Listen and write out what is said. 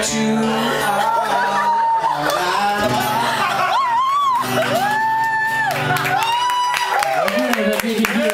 that you are alive.